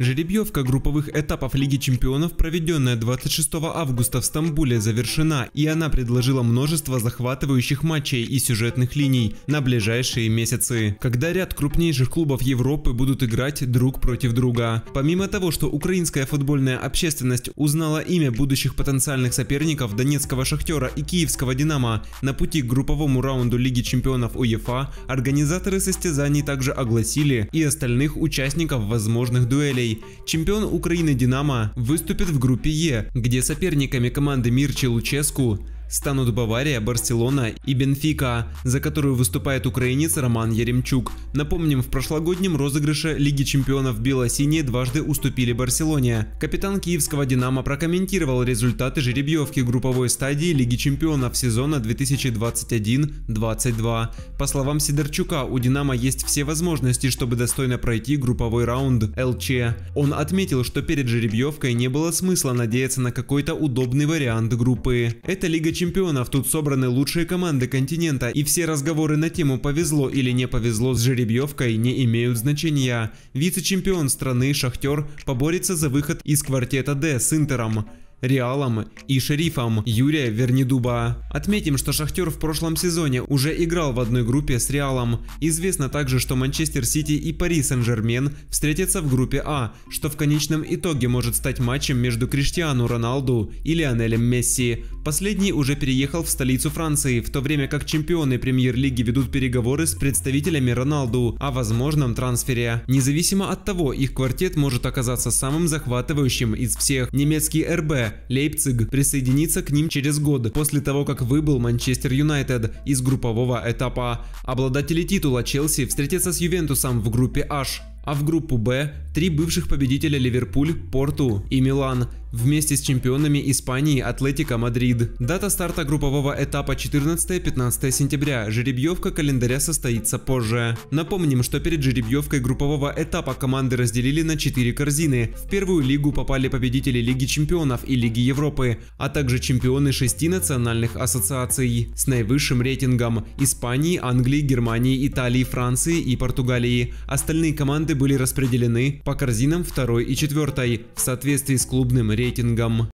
Жеребьевка групповых этапов Лиги Чемпионов, проведенная 26 августа в Стамбуле, завершена, и она предложила множество захватывающих матчей и сюжетных линий на ближайшие месяцы, когда ряд крупнейших клубов Европы будут играть друг против друга. Помимо того, что украинская футбольная общественность узнала имя будущих потенциальных соперников Донецкого Шахтера и Киевского Динамо на пути к групповому раунду Лиги Чемпионов УЕФА, организаторы состязаний также огласили и остальных участников возможных дуэлей Чемпион Украины «Динамо» выступит в группе Е, где соперниками команды Мирчи Луческу станут Бавария, Барселона и Бенфика, за которую выступает украинец Роман Яремчук. Напомним, в прошлогоднем розыгрыше Лиги чемпионов бело-синие дважды уступили Барселоне. Капитан киевского «Динамо» прокомментировал результаты жеребьевки групповой стадии Лиги чемпионов сезона 2021-22. По словам Сидорчука, у «Динамо» есть все возможности, чтобы достойно пройти групповой раунд ЛЧ. Он отметил, что перед жеребьевкой не было смысла надеяться на какой-то удобный вариант группы. Это Лига чемпионов тут собраны лучшие команды континента, и все разговоры на тему повезло или не повезло с жеребьевкой не имеют значения. Вице-чемпион страны Шахтер поборется за выход из квартета D с Интером. Реалом и Шерифом Юрия Вернидуба. Отметим, что Шахтер в прошлом сезоне уже играл в одной группе с Реалом. Известно также, что Манчестер Сити и Пари Сен-Жермен встретятся в группе А, что в конечном итоге может стать матчем между Криштиану Роналду и Лионелем Месси. Последний уже переехал в столицу Франции, в то время как чемпионы премьер-лиги ведут переговоры с представителями Роналду о возможном трансфере. Независимо от того, их квартет может оказаться самым захватывающим из всех. Немецкий РБ Лейпциг присоединится к ним через год, после того, как выбыл Манчестер Юнайтед из группового этапа. Обладатели титула Челси встретятся с Ювентусом в группе H а в группу Б три бывших победителя Ливерпуль, Порту и Милан вместе с чемпионами Испании Атлетика Мадрид. Дата старта группового этапа 14-15 сентября, жеребьевка календаря состоится позже. Напомним, что перед жеребьевкой группового этапа команды разделили на 4 корзины. В первую лигу попали победители Лиги Чемпионов и Лиги Европы, а также чемпионы шести национальных ассоциаций с наивысшим рейтингом Испании, Англии, Германии, Италии, Франции и Португалии. Остальные команды были распределены по корзинам второй и четвертой в соответствии с клубным рейтингом.